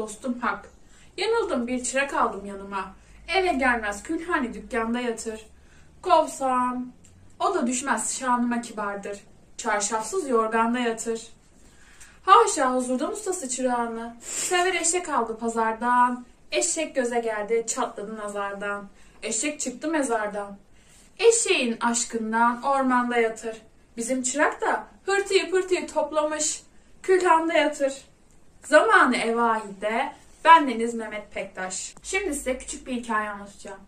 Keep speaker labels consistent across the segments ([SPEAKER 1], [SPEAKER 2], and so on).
[SPEAKER 1] dostum hak. Yanıldım bir çırak aldım yanıma. Eve gelmez külhani dükkanda yatır. Kovsam o da düşmez şanıma kibardır. Çarşafsız yorganda yatır. Haşa huzurdan ustası çırağını. Sever eşek aldı pazardan. Eşek göze geldi çatladı nazardan. Eşek çıktı mezardan. Eşeğin aşkından ormanda yatır. Bizim çırak da hırtıyı pırtıyı toplamış. Külhanda yatır. Zamanı evahide bendeniz Mehmet Pektaş. Şimdi size küçük bir hikaye anlatacağım.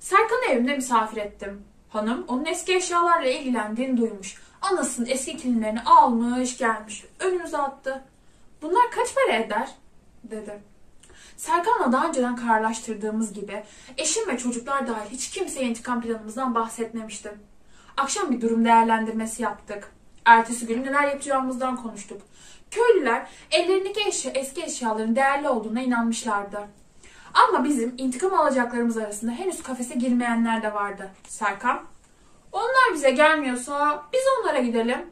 [SPEAKER 1] Serkan'ı evimde misafir ettim. Hanım onun eski eşyalarla ilgilendiğini duymuş. Anasının eski kilimlerini almış gelmiş. Önümüze attı. Bunlar kaç para eder? dedi. Serkan'la daha önceden kararlaştırdığımız gibi eşim ve çocuklar dahil hiç kimseye intikam planımızdan bahsetmemiştim. Akşam bir durum değerlendirmesi yaptık. Ertesi gün neler yapacağımızdan konuştuk. Köylüler ellerindeki eşya, eski eşyaların değerli olduğuna inanmışlardı. Ama bizim intikam alacaklarımız arasında henüz kafese girmeyenler de vardı. Serkan, onlar bize gelmiyorsa biz onlara gidelim.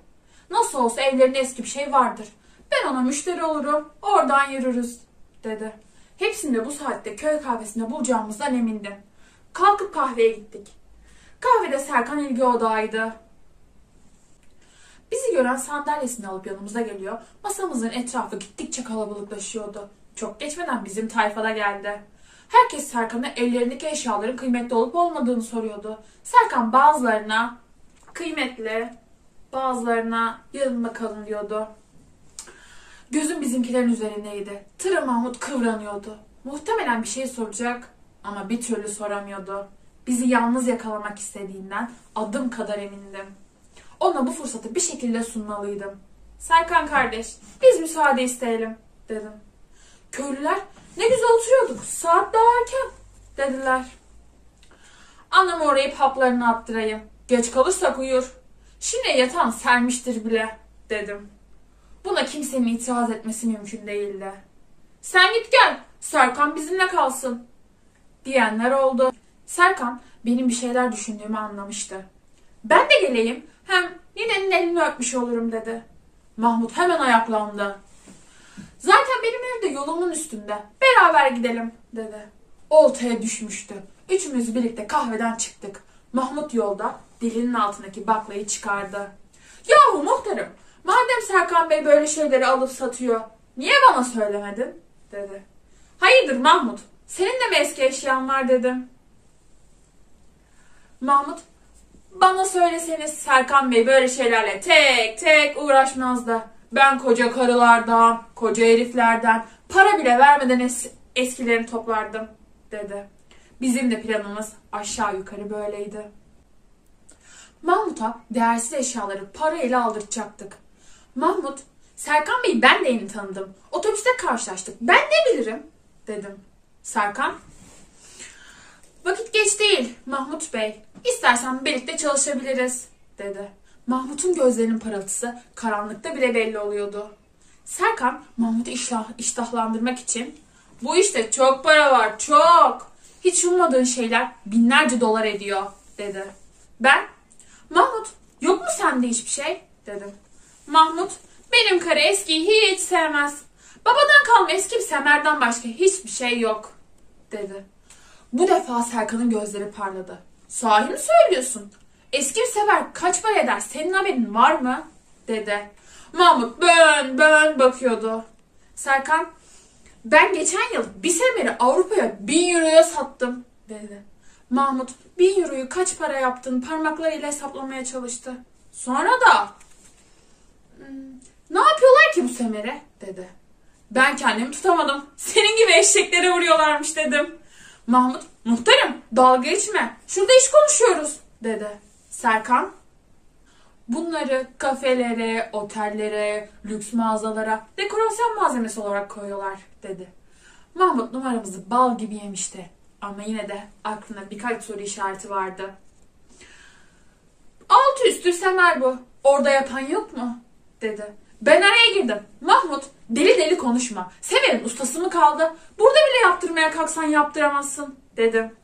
[SPEAKER 1] Nasıl olsa evlerinde eski bir şey vardır. Ben ona müşteri olurum, oradan yürürüz, dedi. Hepsini de bu saatte köy kahvesinde bulacağımızdan emindim. Kalkıp kahveye gittik. Kahvede Serkan ilgi odağıydı. Gören sandalyesini alıp yanımıza geliyor. Masamızın etrafı gittikçe kalabalıklaşıyordu. Çok geçmeden bizim tayfada geldi. Herkes Serkan'a ellerindeki eşyaların kıymetli olup olmadığını soruyordu. Serkan bazılarına kıymetli, bazılarına yarın bakalım diyordu. Gözüm bizimkilerin üzerindeydi. Tırı Mahmut kıvranıyordu. Muhtemelen bir şey soracak ama bir türlü soramıyordu. Bizi yalnız yakalamak istediğinden adım kadar emindim. Ona bu fırsatı bir şekilde sunmalıydım. Serkan kardeş, biz müsaade isteyelim, dedim. Köylüler, ne güzel oturuyorduk, saat daha erken, dediler. Anam orayı haplarını attırayım. Geç kalırsak uyur. Şimdi yatan sermiştir bile, dedim. Buna kimsenin itiraz etmesi mümkün değildi. Sen git gel, Serkan bizimle kalsın, diyenler oldu. Serkan benim bir şeyler düşündüğümü anlamıştı. Ben de geleyim, hem ninenin elini öpmüş olurum dedi. Mahmut hemen ayaklandı. Zaten benim evde yolumun üstünde. Beraber gidelim dedi. Oltaya düşmüştü. Üçümüz birlikte kahveden çıktık. Mahmut yolda dilinin altındaki baklayı çıkardı. Yahu muhtarım madem Serkan Bey böyle şeyleri alıp satıyor niye bana söylemedin dedi. Hayırdır Mahmut senin de mi eski eşyan var dedim. Mahmut bana söyleseniz Serkan Bey böyle şeylerle tek tek uğraşmazdı. Ben koca karılardan, koca heriflerden para bile vermeden es- eskilerini toplardım dedi. Bizim de planımız aşağı yukarı böyleydi. Mahmut'a değersiz eşyaları parayla aldırtacaktık. Mahmut, Serkan Bey'i ben de yeni tanıdım. Otobüste karşılaştık. Ben ne bilirim? dedim. Serkan, vakit geç değil Mahmut Bey. İstersen birlikte çalışabiliriz dedi. Mahmut'un gözlerinin parıltısı karanlıkta bile belli oluyordu. Serkan Mahmut'u iştah, iştahlandırmak için bu işte çok para var çok. Hiç ummadığın şeyler binlerce dolar ediyor dedi. Ben Mahmut yok mu sende hiçbir şey dedim. Mahmut benim karı eskiyi hiç sevmez. Babadan kalma eski bir semerden başka hiçbir şey yok dedi. Bu defa Serkan'ın gözleri parladı. Sahi mi söylüyorsun? Eski bir sever kaç para eder senin haberin var mı? dedi. Mahmut bön bön bakıyordu. Serkan ben geçen yıl bir semeri Avrupa'ya bin euroya sattım dedi. Mahmut bin euroyu kaç para yaptın parmaklarıyla hesaplamaya çalıştı. Sonra da "Hmm, ne yapıyorlar ki bu semere dedi. Ben kendimi tutamadım. Senin gibi eşeklere vuruyorlarmış dedim. Mahmut muhtarım dalga geçme. Şurada iş konuşuyoruz dedi. Serkan bunları kafelere, otellere, lüks mağazalara, dekorasyon malzemesi olarak koyuyorlar dedi. Mahmut numaramızı bal gibi yemişti. Ama yine de aklına birkaç soru işareti vardı. Altı üstü semer bu. Orada yapan yok mu? dedi. Ben araya girdim. Mahmut deli deli konuşma. Semer'in ustası mı kaldı? Burada bile yaptırmaya kalksan yaptıramazsın dedim.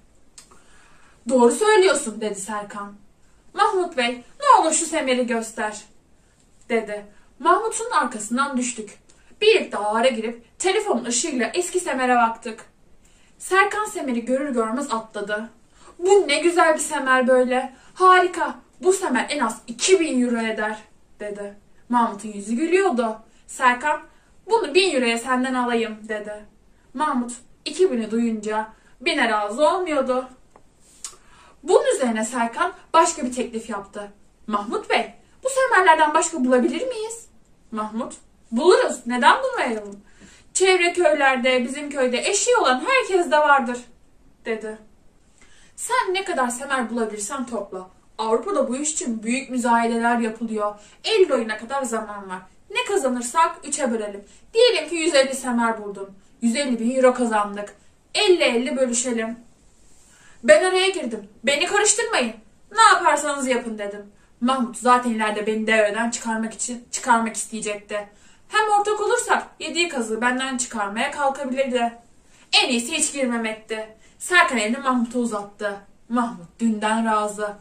[SPEAKER 1] Doğru söylüyorsun dedi Serkan. Mahmut Bey ne olur şu semeri göster dedi. Mahmut'un arkasından düştük. birlikte ağara girip telefonun ışığıyla eski Semer'e baktık. Serkan Semer'i görür görmez atladı. Bu ne güzel bir Semer böyle. Harika. Bu Semer en az 2000 euro eder dedi. Mahmut'un yüzü gülüyordu. Serkan bunu 1000 euroya senden alayım dedi. Mahmut 2000'i duyunca bine razı olmuyordu. Bunun üzerine Serkan başka bir teklif yaptı. Mahmut Bey, bu semerlerden başka bulabilir miyiz? Mahmut, buluruz. Neden bulmayalım? Çevre köylerde, bizim köyde eşeği olan herkes de vardır, dedi. Sen ne kadar semer bulabilirsen topla. Avrupa'da bu iş için büyük müzayedeler yapılıyor. Eylül ayına kadar zaman var. Ne kazanırsak 3'e bölelim. Diyelim ki 150 semer buldun. 150 bin euro kazandık. 50-50 bölüşelim. Ben araya girdim. Beni karıştırmayın. Ne yaparsanız yapın dedim. Mahmut zaten ileride beni devreden çıkarmak için çıkarmak isteyecekti. Hem ortak olursak yediği kazığı benden çıkarmaya kalkabilirdi. En iyisi hiç girmemekti. Serkan elini Mahmut'a uzattı. Mahmut dünden razı.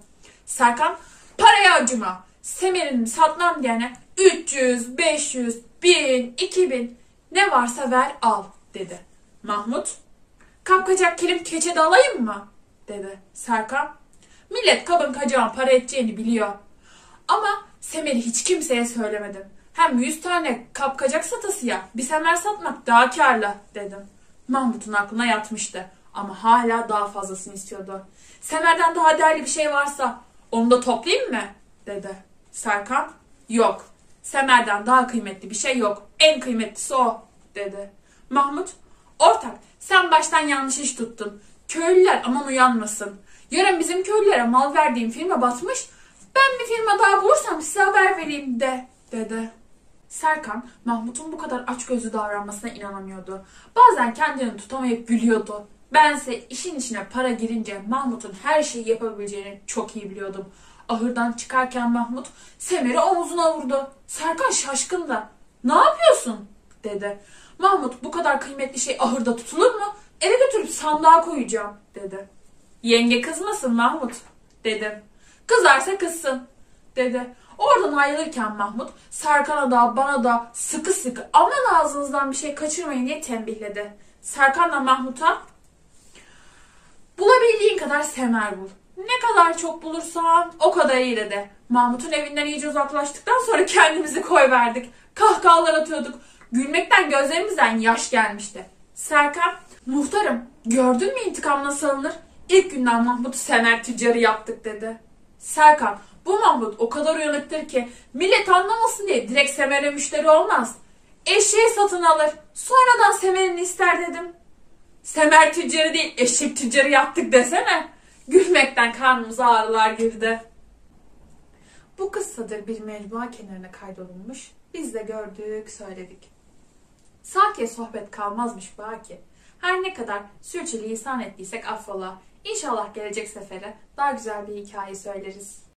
[SPEAKER 1] Serkan paraya acıma. Semer'in satmam diyene 300, 500, 1000, 2000 ne varsa ver al dedi. Mahmut kapkacak kilim keçe de alayım mı? dedi Serkan. Millet kabın kacağın para edeceğini biliyor. Ama Semer'i hiç kimseye söylemedim. Hem yüz tane kapkacak satası ya bir semer satmak daha karlı dedim. Mahmut'un aklına yatmıştı ama hala daha fazlasını istiyordu. Semer'den daha değerli bir şey varsa onu da toplayayım mı? dedi. Serkan yok. Semer'den daha kıymetli bir şey yok. En kıymetlisi o dedi. Mahmut ortak sen baştan yanlış iş tuttun. Köylüler aman uyanmasın. Yarın bizim köylülere mal verdiğim firma batmış. Ben bir firma daha bulursam size haber vereyim de dedi. Serkan Mahmut'un bu kadar açgözlü davranmasına inanamıyordu. Bazen kendini tutamayıp gülüyordu. Bense işin içine para girince Mahmut'un her şeyi yapabileceğini çok iyi biliyordum. Ahırdan çıkarken Mahmut Semer'i omuzuna vurdu. Serkan şaşkındı. Ne yapıyorsun? dedi. Mahmut bu kadar kıymetli şey ahırda tutulur mu? Eve götürüp sandığa koyacağım dedi. Yenge kızmasın Mahmut dedim. Kızarsa kızsın dedi. Oradan ayrılırken Mahmut Serkan'a da bana da sıkı sıkı aman ağzınızdan bir şey kaçırmayın diye tembihledi. Serkan da Mahmut'a bulabildiğin kadar semer bul. Ne kadar çok bulursan o kadar iyi dedi. Mahmut'un evinden iyice uzaklaştıktan sonra kendimizi koy verdik. Kahkahalar atıyorduk. Gülmekten gözlerimizden yaş gelmişti. Serkan, muhtarım gördün mü intikam nasıl alınır? İlk günden Mahmut'u semer tüccarı yaptık dedi. Serkan, bu Mahmut o kadar uyanıktır ki millet anlamasın diye direkt Semer'e müşteri olmaz. Eşeği satın alır. Sonradan Semer'ini ister dedim. Semer tüccarı değil eşek tüccarı yaptık desene. Gülmekten karnımıza ağrılar girdi. Bu kıssadır bir mecmua kenarına kaydolunmuş. Biz de gördük, söyledik. Sakiye sohbet kalmazmış Baki. Her ne kadar sürçülisan ettiysek affola. İnşallah gelecek sefere daha güzel bir hikaye söyleriz.